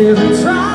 Isn't trying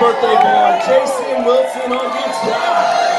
birthday boy, Jason Wilson on guitar.